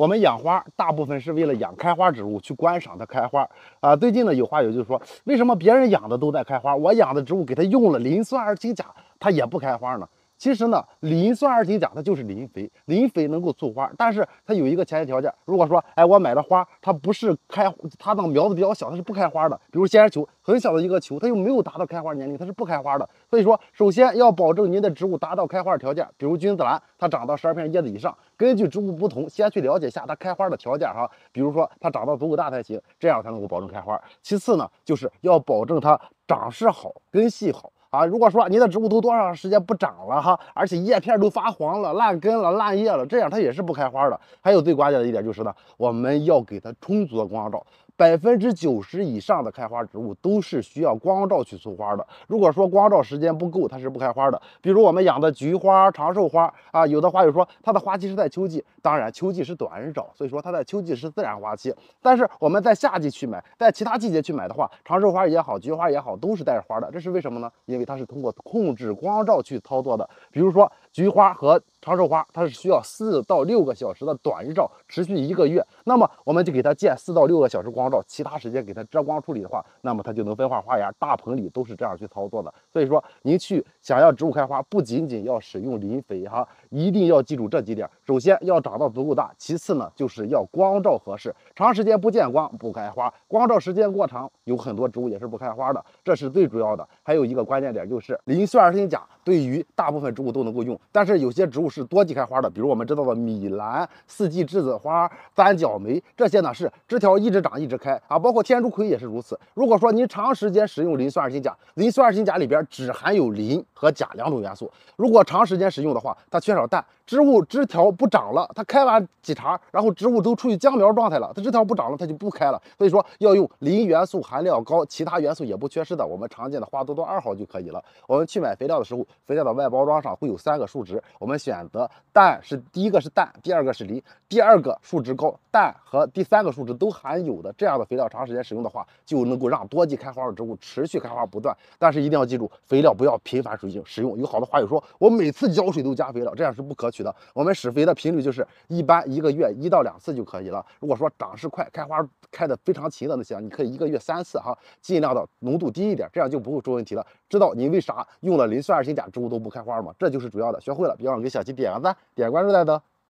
我们养花大部分是为了养开花植物，去观赏它开花啊。最近呢，有花友就说，为什么别人养的都在开花，我养的植物给它用了磷酸二氢钾，它也不开花呢？其实呢，磷酸二氢钾它就是磷肥，磷肥能够促花，但是它有一个前提条件，如果说，哎，我买的花它不是开，它那个苗子比较小，它是不开花的。比如仙人球，很小的一个球，它又没有达到开花年龄，它是不开花的。所以说，首先要保证您的植物达到开花条件，比如君子兰，它长到十二片叶子以上，根据植物不同，先去了解一下它开花的条件哈。比如说它长到足够大才行，这样才能够保证开花。其次呢，就是要保证它长势好，根系好。啊，如果说你的植物都多长时间不长了哈，而且叶片都发黄了、烂根了、烂叶了，这样它也是不开花的。还有最关键的一点就是呢，我们要给它充足的光照。百分之九十以上的开花植物都是需要光照去促花的。如果说光照时间不够，它是不开花的。比如我们养的菊花、长寿花啊，有的花友说它的花期是在秋季，当然秋季是短日照，所以说它在秋季是自然花期。但是我们在夏季去买，在其他季节去买的话，长寿花也好，菊花也好，都是带着花的。这是为什么呢？因为它是通过控制光照去操作的。比如说菊花和长寿花它是需要四到六个小时的短日照，持续一个月。那么我们就给它建四到六个小时光照，其他时间给它遮光处理的话，那么它就能分化花芽。大棚里都是这样去操作的。所以说，您去想要植物开花，不仅仅要使用磷肥哈，一定要记住这几点。首先要长到足够大，其次呢就是要光照合适，长时间不见光不开花，光照时间过长，有很多植物也是不开花的，这是最主要的。还有一个关键点就是磷酸二氢钾，对于大部分植物都能够用，但是有些植物。是多季开花的，比如我们知道的米兰、四季栀子花、三角梅，这些呢是枝条一直长一直开啊，包括天竺葵也是如此。如果说您长时间使用磷酸二氢钾，磷酸二氢钾里边只含有磷和钾两种元素，如果长时间使用的话，它缺少氮，植物枝条不长了。它开完几茬，然后植物都处于僵苗状态了，它枝条不长了，它就不开了。所以说要用磷元素含量高、其他元素也不缺失的，我们常见的花多多二号就可以了。我们去买肥料的时候，肥料的外包装上会有三个数值，我们选。择氮是第一个是氮，第二个是磷，第二个数值高，氮和第三个数值都含有的这样的肥料，长时间使用的话，就能够让多季开花的植物持续开花不断。但是一定要记住，肥料不要频繁水使用。有好多花友说，我每次浇水都加肥料，这样是不可取我们施肥的频率就是一般一个月一到两次就可以了。如果说长势快，开花开的非常勤的那些，你可以一个月三次哈，尽量的浓度低一点，这样就不会出问题了。知道你为啥用了磷酸二氢钾植物都不开花吗？这就是主要的。学会了，别忘了给小七。点个赞，点关注，再走。